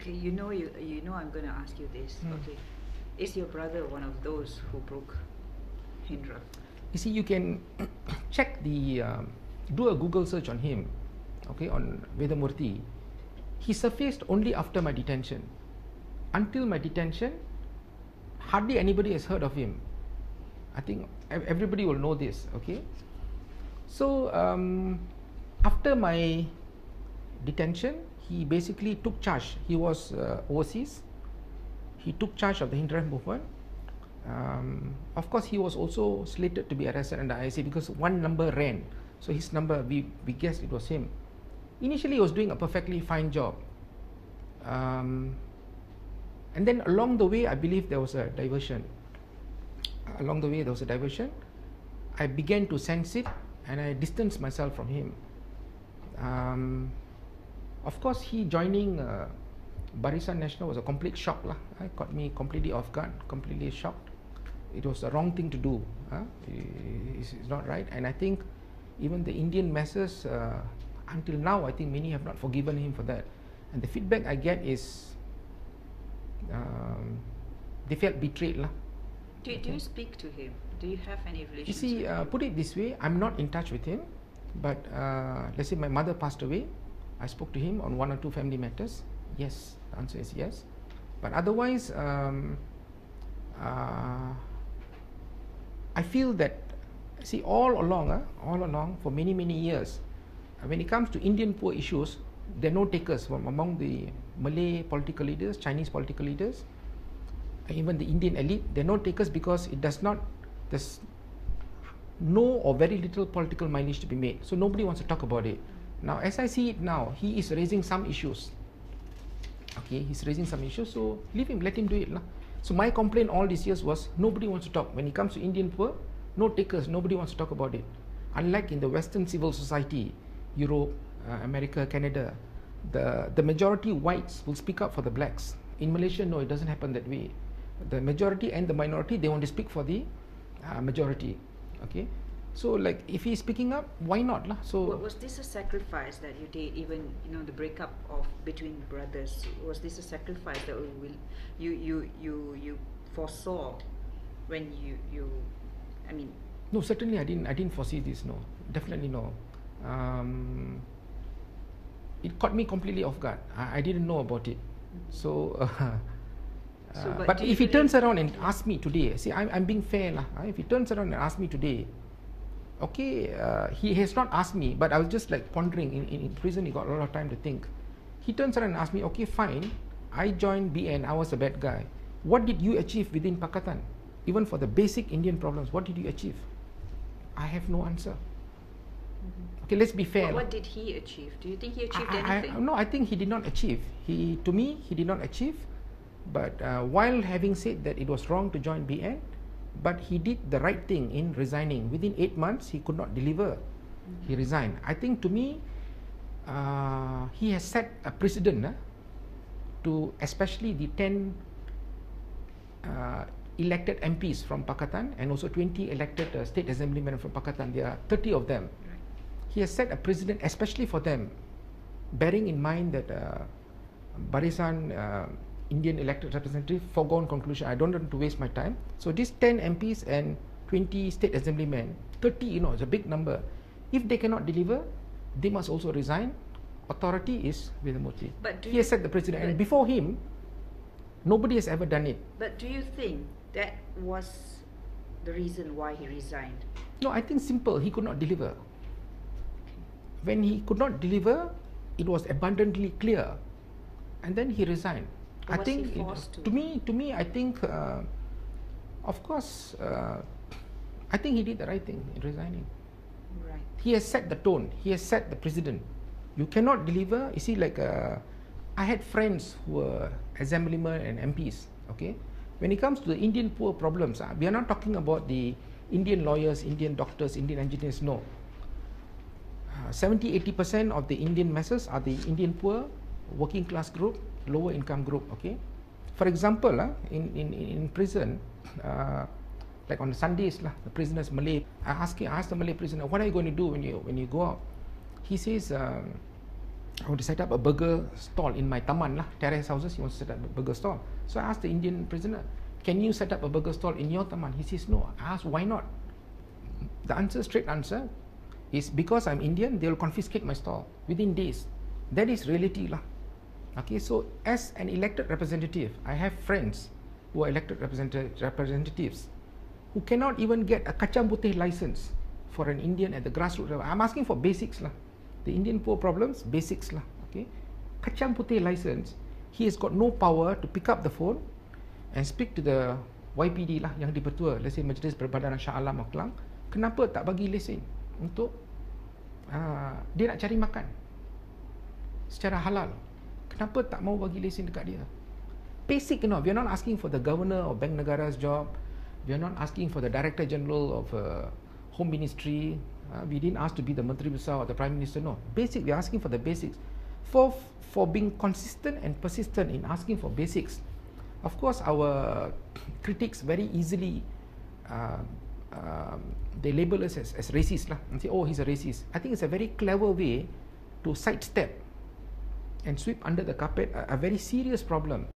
Okay, you know you you know I'm going to ask you this. Hmm. Okay, is your brother one of those who broke Hindraf? You see, you can check the um, do a Google search on him, okay, on Waythamoorthy. He surfaced only after my detention. Until my detention, hardly anybody has heard of him. I think everybody will know this, okay. So um, after my detention, he basically took charge. He was uh, overseas. He took charge of the Hindraf movement. Um, of course, he was also slated to be arrested under ISA because one number ran. So his number, we, we guessed it was him. Initially, he was doing a perfectly fine job. Um, and then along the way, I believe there was a diversion. Along the way, there was a diversion. I began to sense it and I distanced myself from him. Um, of course, he joining uh, Barisan Nasional was a complete shock. Lah. It caught me completely off guard, completely shocked. It was the wrong thing to do. Huh? It's, it's not right. And I think even the Indian masses, uh, until now, I think many have not forgiven him for that. And the feedback I get is um, they felt betrayed. Lah. Do, do you speak to him? Do you have any relationship? You see, uh, put it this way, I'm not in touch with him, but uh, let's say my mother passed away. I spoke to him on one or two family matters. Yes, the answer is yes. But otherwise, um, uh, I feel that, see, all along, uh, all along, for many, many years, uh, when it comes to Indian poor issues, there are no takers from among the Malay political leaders, Chinese political leaders, even the Indian elite. There are no takers because it does not, there's no or very little political mileage to be made. So nobody wants to talk about it. Now, as I see it now, he is raising some issues. Okay, he's raising some issues, so leave him, let him do it. Lah. So my complaint all these years was nobody wants to talk. When it comes to Indian poor, no takers, nobody wants to talk about it. Unlike in the Western civil society, Europe, uh, America, Canada, the, the majority whites will speak up for the blacks. In Malaysia, no, it doesn't happen that way. The majority and the minority, they want to speak for the uh, majority. Okay, so like if he's picking up, why not lah? So Wa- was this a sacrifice that you did? Even you know the breakup of between brothers. Was this a sacrifice that will you you you you foresaw when you you? I mean, No, certainly I didn't. I didn't foresee this. No, definitely no. Um, it caught me completely off guard. I, I didn't know about it. So, uh, So, uh, but but if he turns around and asks me today, see, I'm, I'm being fair lah. uh, If he turns around and asks me today, okay, uh, he has not asked me, but I was just like pondering. In, in, in prison, he got a lot of time to think. He turns around and asks me, okay, fine, I joined BN, I was a bad guy. What did you achieve within Pakatan? Even for the basic Indian problems, what did you achieve? I have no answer. Okay, let's be fair. what, what did he achieve? Do you think he I- achieved I, I, anything? no, I think he did not achieve. He, to me, he did not achieve. But uh, while having said that it was wrong to join BN, but he did the right thing in resigning. Within eight months, he could not deliver. He resigned. I think to me, uh, he has set a precedent uh, to especially the 10 uh, elected MPs from Pakatan and also 20 elected uh, state assemblymen from Pakatan. There are 30 of them Right. he has set a precedent, especially for them, bearing in mind that uh, Barisan uh, Indian elected representative foregone conclusion. I don't want to waste my time. So these 10 MPs and 20 state assemblymen, 30, you know, it's a big number. If they cannot deliver, they must also resign. Authority is Waythamoorthy. But do He has said the president, and before him, nobody has ever done it. But do you think that was the reason why he resigned? No, I think simple. He could not deliver. When he could not deliver, it was abundantly clear, and then he resigned. I think he it- forced to? me, to me, I think, uh, of course, uh, I think he did the right thing in resigning. Right. He has set the tone. He has set the precedent. You cannot deliver. You see, like uh, I had friends who were assemblymen and MPs. Okay, when it comes to the Indian poor problems, uh, we are not talking about the Indian lawyers, Indian doctors, Indian engineers. No. Uh, 70 80 percent of the Indian masses are the Indian poor, working class group, lower income group. Okay, for example, uh, in, in in prison, uh, like on Sundays lah, the prisoners Malay. I ask I ask the Malay prisoner, what are you going to do when you when you go out? He says, um, I want to set up a burger stall in my taman lah, terrace houses. He wants to set up a burger stall. So I asked the Indian prisoner, "Can you set up a burger stall in your taman?" He says, "No." I asked, "Why not?" The answer, straight answer, is because I'm Indian. They will confiscate my stall within days. That is reality lah. Okay, so as an elected representative, I have friends who are elected represent- representatives who cannot even get a kacang putih license for an Indian at the grassroots level. I'm asking for basics lah. The Indian poor problems, basics lah. Okay, kacang putih license, he has got no power to pick up the phone and speak to the YPD lah yang dipertua, let's say Majlis Perbadanan Shah Alam Kelang, kenapa tak bagi lesen untuk uh, dia nak cari makan secara halal. Kenapa tak mau bagi lesen dekat dia? Basic, you know, we are not asking for the governor or Bank Negara's job. We are not asking for the Director General of uh, Home Ministry. Uh, we didn't ask to be the Menteri Besar or the Prime Minister. No, basic. We are asking for the basics. For for being consistent and persistent in asking for basics. Of course, our critics very easily uh, um, they label us as, as racist lah and say, oh, he's a racist. I think it's a very clever way to sidestep and sweep under the carpet a, a very serious problem